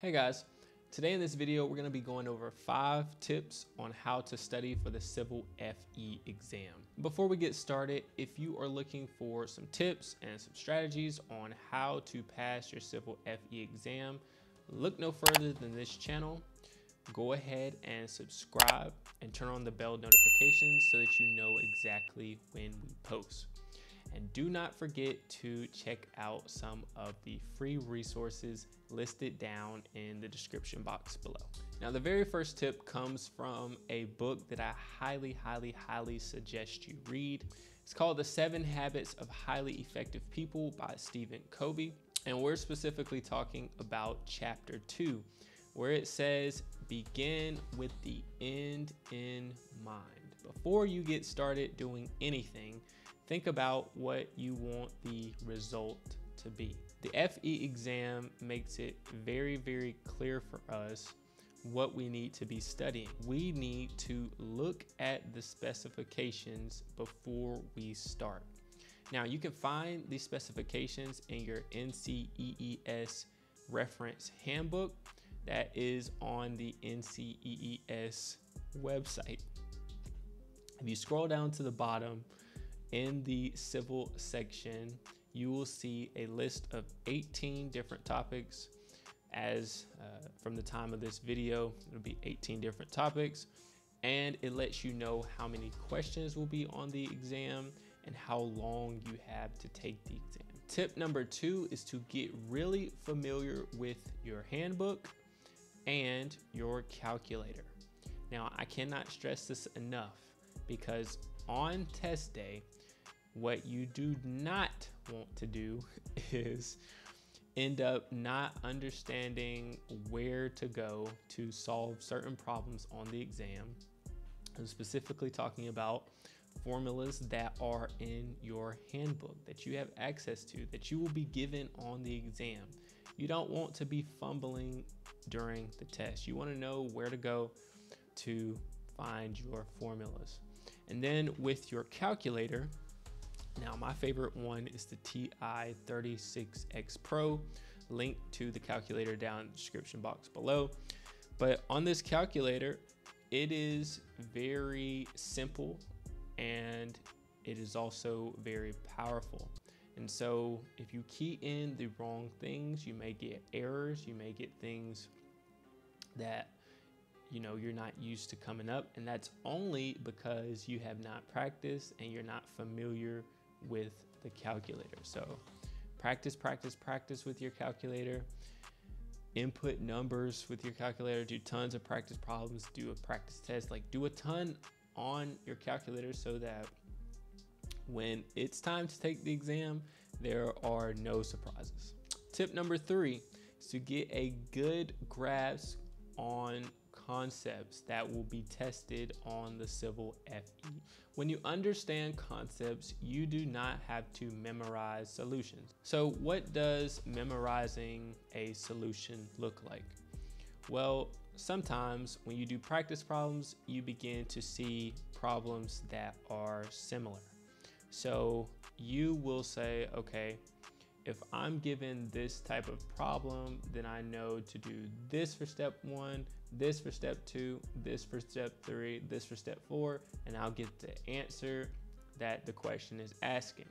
Hey guys, today in this video we're going to be going over five tips on how to study for the Civil FE exam. Before we get started, if you are looking for some tips and some strategies on how to pass your Civil FE exam, look no further than this channel. Go ahead and subscribe and turn on the bell notifications so that you know exactly when we post. And do not forget to check out some of the free resources listed down in the description box below. Now, the very first tip comes from a book that I highly, highly, highly suggest you read. It's called The Seven Habits of Highly Effective People by Stephen Covey. And we're specifically talking about chapter two, where it says, begin with the end in mind. Before you get started doing anything, think about what you want the result to be. The FE exam makes it very, very clear for us what we need to be studying. We need to look at the specifications before we start. Now, you can find these specifications in your NCEES reference handbook that is on the NCEES website. If you scroll down to the bottom, in the civil section, you will see a list of 18 different topics. As uh, from the time of this video, it'll be 18 different topics, and it lets you know how many questions will be on the exam and how long you have to take the exam. Tip number two is to get really familiar with your handbook and your calculator. Now, I cannot stress this enough because on test day, what you do not want to do is end up not understanding where to go to solve certain problems on the exam. I'm specifically talking about formulas that are in your handbook that you have access to, that you will be given on the exam. You don't want to be fumbling during the test. You want to know where to go to find your formulas. And then with your calculator, now, my favorite one is the TI36X Pro. Link to the calculator down in the description box below. But on this calculator, it is very simple and it is also very powerful. And so if you key in the wrong things, you may get errors, you may get things that you know you're not used to coming up and that's only because you have not practiced and you're not familiar with the calculator. So practice, practice, practice with your calculator. Input numbers with your calculator. Do tons of practice problems. Do a practice test. Like do a ton on your calculator so that when it's time to take the exam, there are no surprises. Tip number three is to get a good grasp on concepts that will be tested on the Civil FE. When you understand concepts, you do not have to memorize solutions. So what does memorizing a solution look like? Well, sometimes when you do practice problems, you begin to see problems that are similar. So you will say, okay, if I'm given this type of problem, then I know to do this for step one, this for step two, this for step three, this for step four, and I'll get the answer that the question is asking.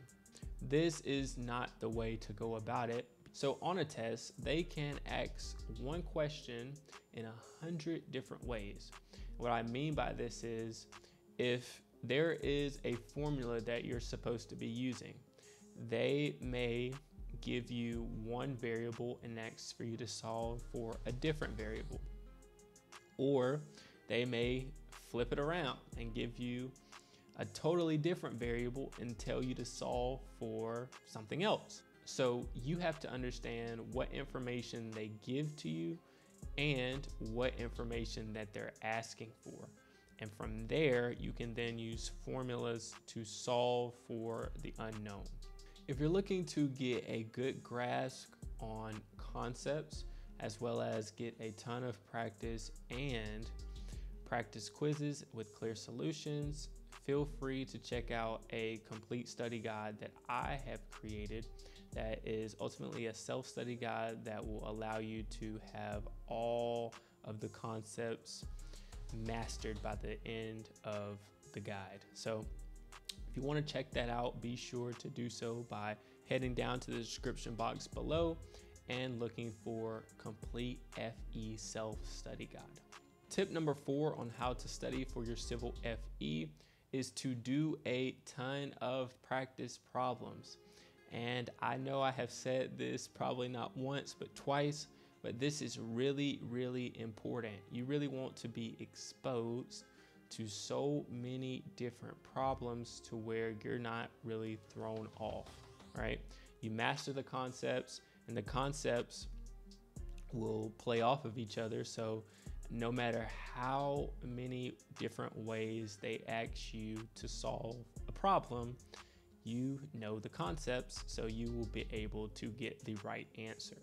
This is not the way to go about it. So on a test, they can ask one question in a hundred different ways. What I mean by this is if there is a formula that you're supposed to be using, they may give you one variable and ask for you to solve for a different variable or they may flip it around and give you a totally different variable and tell you to solve for something else. So you have to understand what information they give to you and what information that they're asking for. And from there, you can then use formulas to solve for the unknown. If you're looking to get a good grasp on concepts, as well as get a ton of practice and practice quizzes with clear solutions. Feel free to check out a complete study guide that I have created that is ultimately a self-study guide that will allow you to have all of the concepts mastered by the end of the guide. So you want to check that out, be sure to do so by heading down to the description box below and looking for complete FE self-study guide. Tip number four on how to study for your civil FE is to do a ton of practice problems. And I know I have said this probably not once, but twice, but this is really, really important. You really want to be exposed to so many different problems to where you're not really thrown off, right? You master the concepts, and the concepts will play off of each other. So no matter how many different ways they ask you to solve a problem, you know the concepts, so you will be able to get the right answer.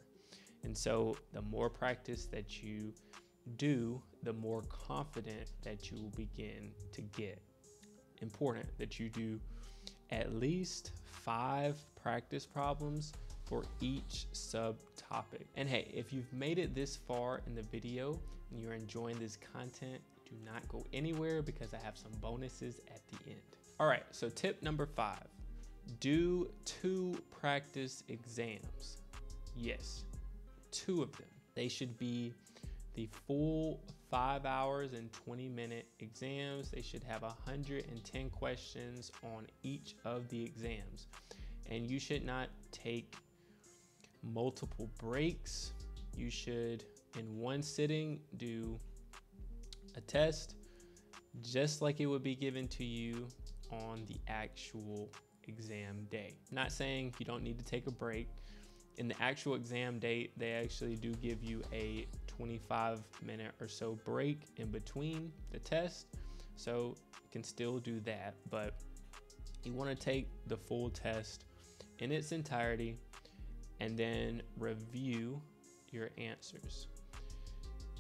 And so, the more practice that you do, the more confident that you will begin to get. Important that you do at least five practice problems for each subtopic. And hey, if you've made it this far in the video and you're enjoying this content, do not go anywhere because I have some bonuses at the end. All right, so tip number five, do two practice exams. Yes, two of them. They should be the full five hours and 20 minute exams. They should have 110 questions on each of the exams. And you should not take multiple breaks. You should, in one sitting, do a test just like it would be given to you on the actual exam day. Not saying you don't need to take a break. In the actual exam date, they actually do give you a 25 minute or so break in between the test. So you can still do that, but you want to take the full test in its entirety and then review your answers.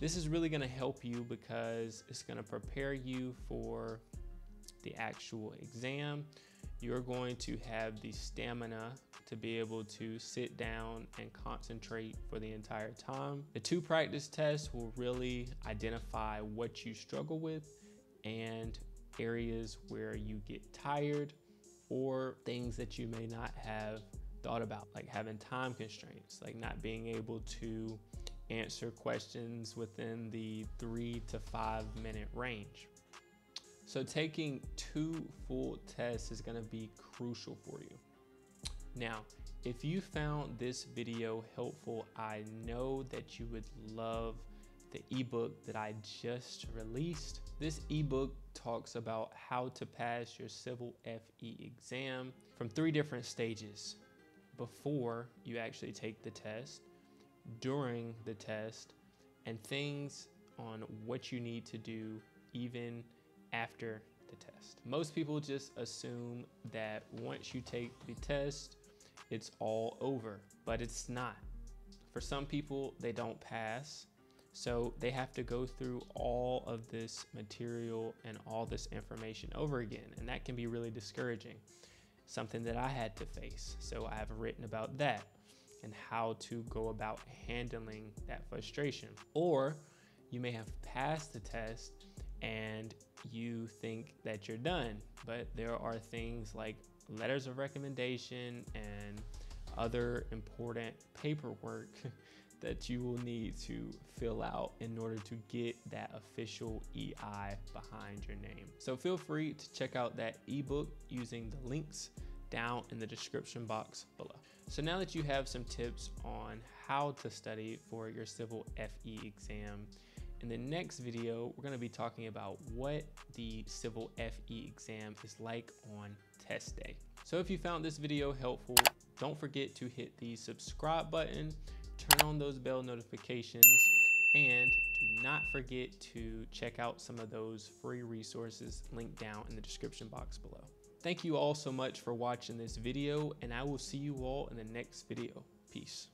This is really going to help you because it's going to prepare you for the actual exam. You're going to have the stamina to be able to sit down and concentrate for the entire time. The two practice tests will really identify what you struggle with and areas where you get tired or things that you may not have thought about, like having time constraints, like not being able to answer questions within the three to five minute range. So taking two full tests is gonna be crucial for you. Now, if you found this video helpful, I know that you would love the ebook that I just released. This ebook talks about how to pass your civil FE exam from three different stages before you actually take the test, during the test, and things on what you need to do even after the test. Most people just assume that once you take the test, it's all over, but it's not. For some people, they don't pass, so they have to go through all of this material and all this information over again, and that can be really discouraging something that I had to face. So I have written about that and how to go about handling that frustration. Or you may have passed the test and you think that you're done, but there are things like letters of recommendation and other important paperwork that you will need to fill out in order to get that official EI behind your name. So feel free to check out that ebook using the links down in the description box below. So now that you have some tips on how to study for your civil FE exam, in the next video, we're gonna be talking about what the civil FE exam is like on test day. So if you found this video helpful, don't forget to hit the subscribe button turn on those bell notifications, and do not forget to check out some of those free resources linked down in the description box below. Thank you all so much for watching this video, and I will see you all in the next video. Peace.